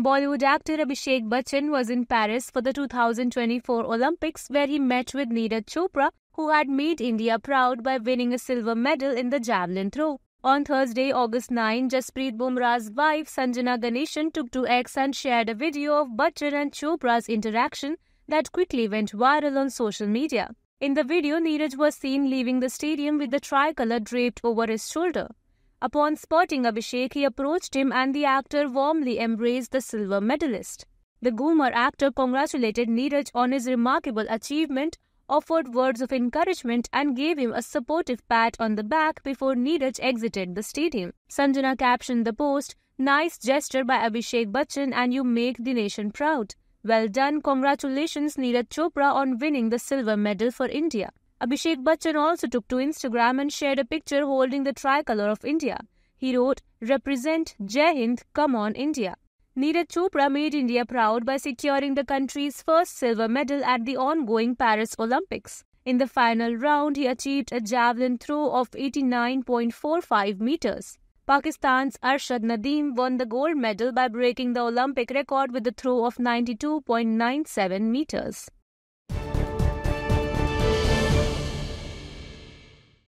Bollywood actor Abhishek Bachchan was in Paris for the 2024 Olympics where he met with Neeraj Chopra, who had made India proud by winning a silver medal in the javelin throw. On Thursday, August 9, Jasprit Bumrah's wife Sanjana Ganesan took to X and shared a video of Bachchan and Chopra's interaction that quickly went viral on social media. In the video, Neeraj was seen leaving the stadium with the tricolour draped over his shoulder. Upon spotting Abhishek, he approached him and the actor warmly embraced the silver medalist. The Ghoomer actor congratulated Neeraj on his remarkable achievement, offered words of encouragement and gave him a supportive pat on the back before Neeraj exited the stadium. Sanjana captioned the post, Nice gesture by Abhishek Bachchan and you make the nation proud. Well done, congratulations Neeraj Chopra on winning the silver medal for India. Abhishek Bachchan also took to Instagram and shared a picture holding the tricolour of India. He wrote, Represent Jai Hind, come on India. Neeraj Chopra made India proud by securing the country's first silver medal at the ongoing Paris Olympics. In the final round, he achieved a javelin throw of 89.45 meters. Pakistan's Arshad Nadeem won the gold medal by breaking the Olympic record with a throw of 92.97 meters.